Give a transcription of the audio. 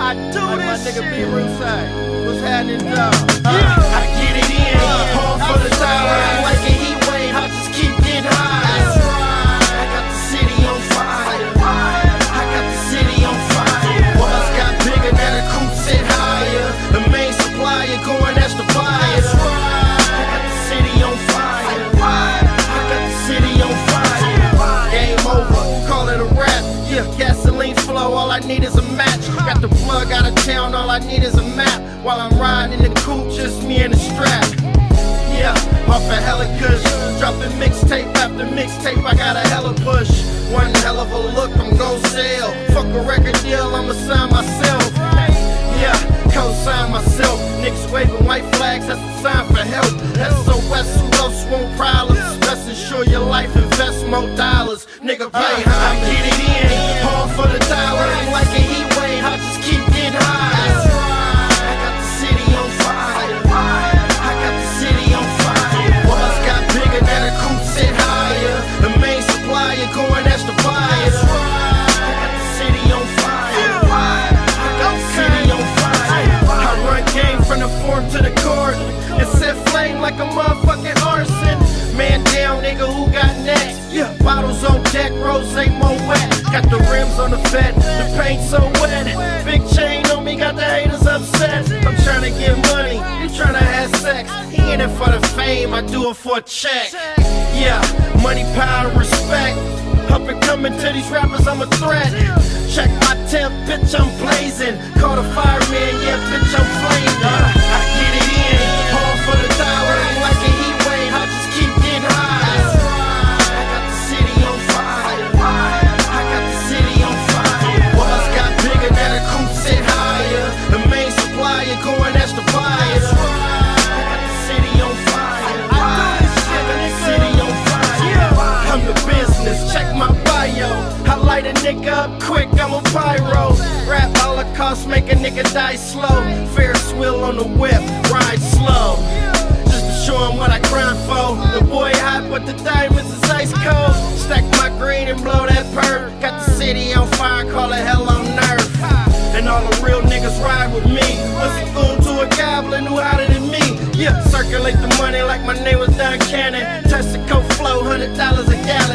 I do like this my nigga shit. B. Say. What's happening, dog? Yeah. I get it in, home for the tower. Yeah, gasoline flow, all I need is a match. Got the plug out of town, all I need is a map. While I'm riding in the coupe, just me and the strap. Yeah, off a hella kush. Dropping mixtape after mixtape, I got a hella push. One hell of a look, I'm gon' sell. Fuck a record deal, I'ma sign myself. Yeah, co-sign myself. Niggas waving white flags, that's a sign for help. SOS, who else want problems? Best ensure your life, invest more dollars. Nigga, play uh-huh. high. Like a motherfucking arson. Man down, nigga, who got next? Yeah, bottles on deck, rose more wet. Got the rims on the fat, the paint so wet. Big chain on me, got the haters upset. I'm trying to get money, you trying to have sex. He ain't it for the fame, I do it for a check. Yeah, money, power, respect. Up and coming to these rappers, I'm a threat. Check my temp, bitch, I'm blazing. Call the fireman, quick, I'm a pyro. Rap holocaust, make a nigga die slow. Ferris wheel on the whip, ride slow. Just to show him what I grind for. The boy hot, but the diamonds is ice cold. Stack my green and blow that perk. Got the city on fire, call it hell on earth. And all the real niggas ride with me. A fool to a goblin who hotter than me. Yeah, circulate the money like my name was Don Cannon. Texaco flow, hundred dollars a gallon.